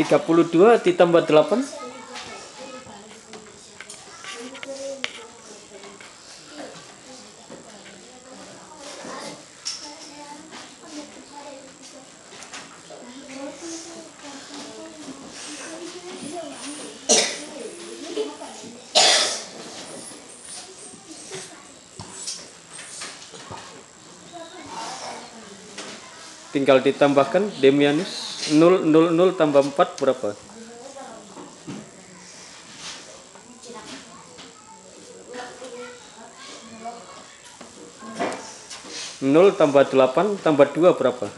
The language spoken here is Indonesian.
32 ditambah 8 tinggal ditambahkan Demianus 0 0 0 tambah 4 berapa? 0 tambah 8 tambah 2 berapa